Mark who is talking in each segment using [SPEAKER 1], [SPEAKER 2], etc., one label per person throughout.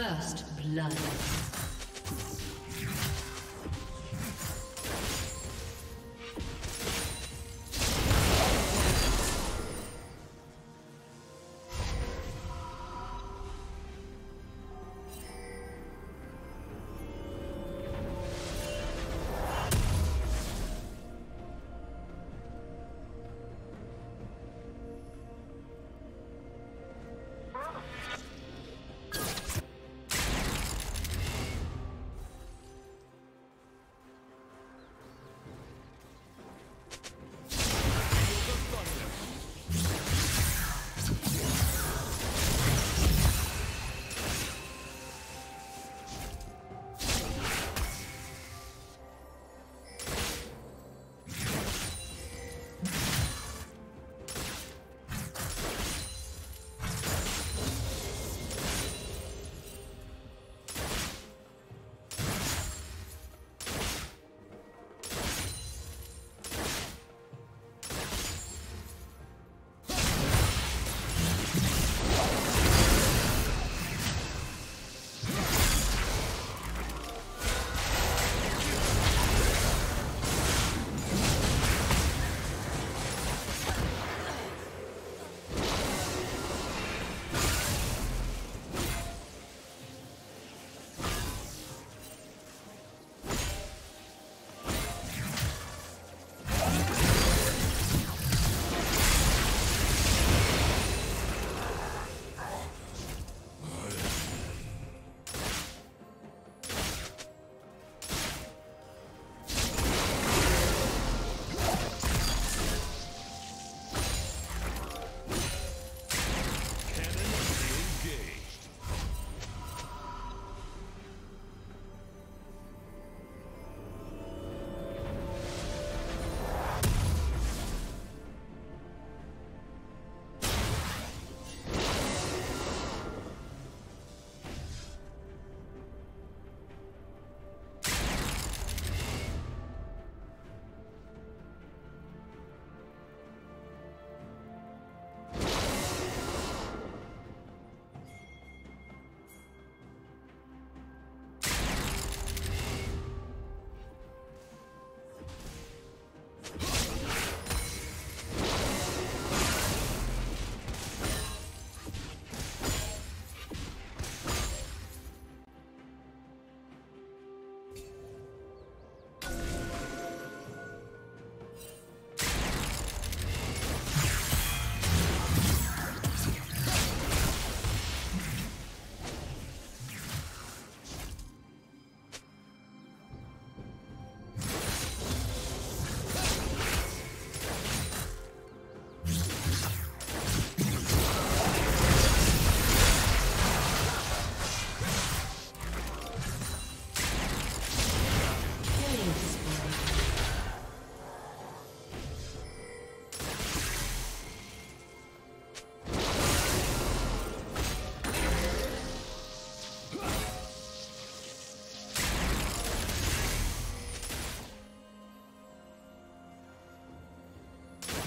[SPEAKER 1] First blood.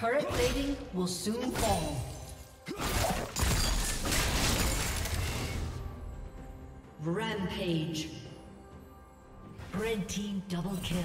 [SPEAKER 1] Turret plating will soon fall. Rampage. Red team double kill.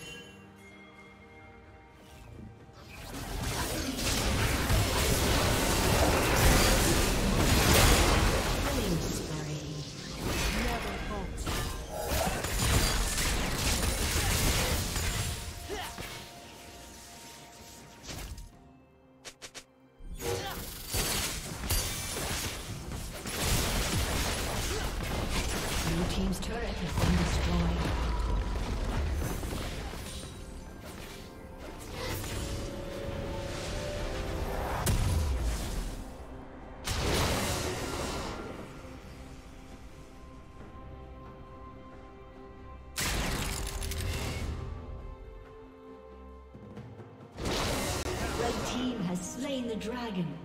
[SPEAKER 1] The dragon.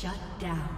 [SPEAKER 1] Shut down.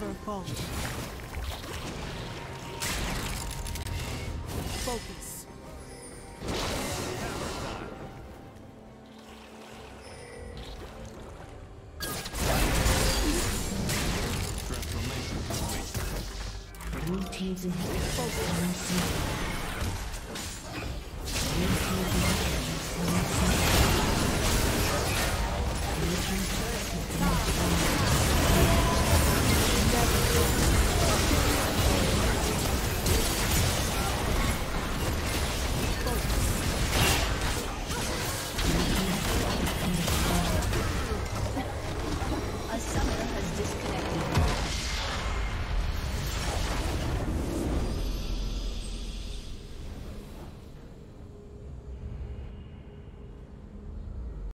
[SPEAKER 2] Never falter.